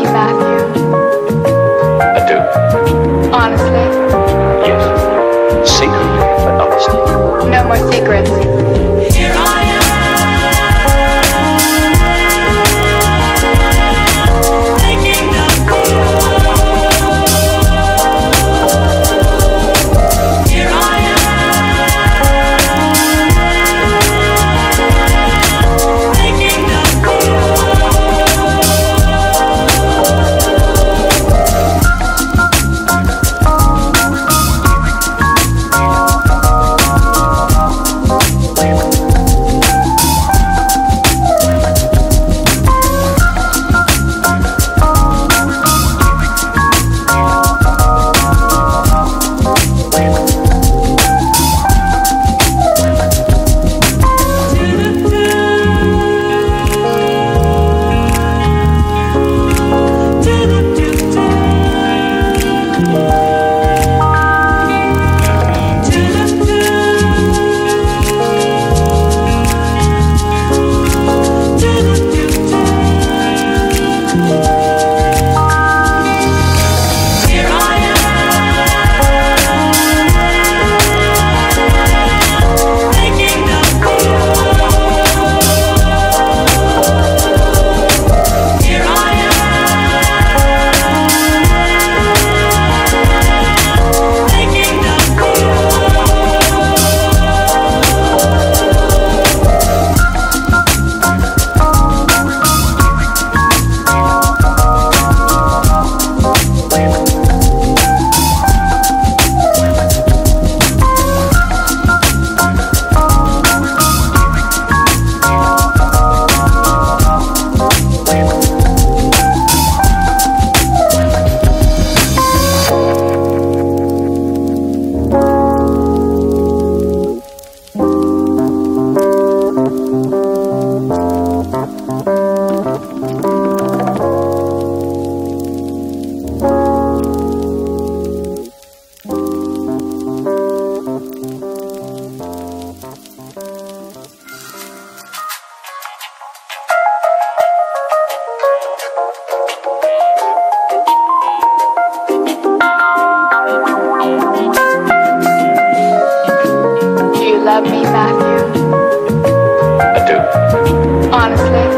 me back you? I do. Honestly? Yes. Secret. Honestly.